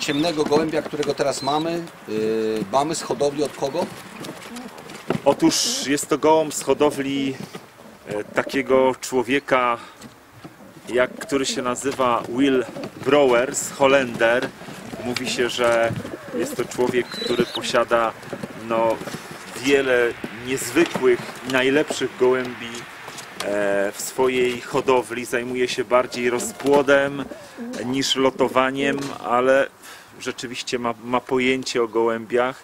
ciemnego gołębia, którego teraz mamy, yy, mamy z hodowli od kogo? Otóż jest to gołąb z hodowli e, takiego człowieka, jak, który się nazywa Will Browers, Holender. Mówi się, że jest to człowiek, który posiada no, wiele niezwykłych najlepszych gołębi w swojej hodowli. Zajmuje się bardziej rozpłodem niż lotowaniem, ale rzeczywiście ma, ma pojęcie o gołębiach.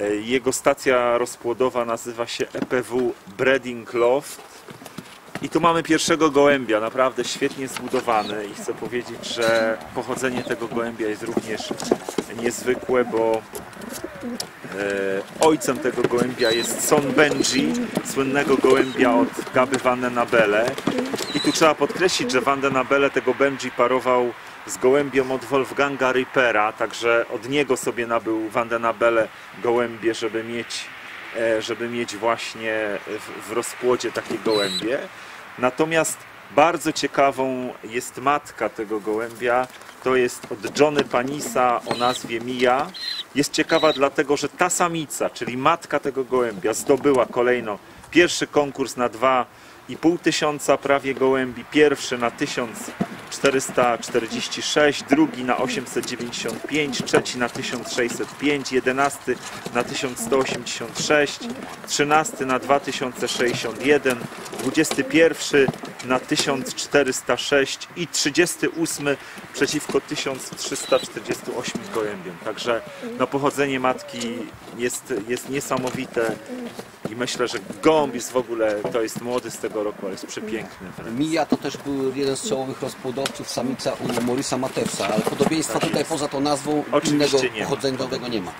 E, Jego stacja rozpłodowa nazywa się EPW Breeding Loft. I tu mamy pierwszego gołębia, naprawdę świetnie zbudowany i chcę powiedzieć, że pochodzenie tego gołębia jest również niezwykłe, bo e, ojcem tego gołębia jest Son Benji, słynnego gołębia od Gaby Van den Abele. I tu trzeba podkreślić, że Van den Abele tego Benji parował z gołębiem od Wolfganga Rippera, także od niego sobie nabył Van den Abele gołębie, żeby mieć, e, żeby mieć właśnie w, w rozpłodzie takie gołębie. Natomiast bardzo ciekawą jest matka tego gołębia, to jest od Johnny Panisa o nazwie Mia. Jest ciekawa dlatego, że ta samica, czyli matka tego gołębia zdobyła kolejno pierwszy konkurs na 2,5 tysiąca prawie gołębi, pierwszy na 1446, drugi na 895, trzeci na 1605, jedenasty na 1186, trzynasty na 2061, 21 na 1406 i 38 przeciwko 1348 gołębiom. Także no, pochodzenie matki jest, jest niesamowite myślę, że gołąb jest w ogóle, to jest młody z tego roku, ale jest przepiękny. wręcz. Mija to też był jeden z czołowych rozpłodowców, samica u Morisa Matewsa, ale podobieństwa tutaj poza tą nazwą Oczywiście innego pochodzeniowego nie ma.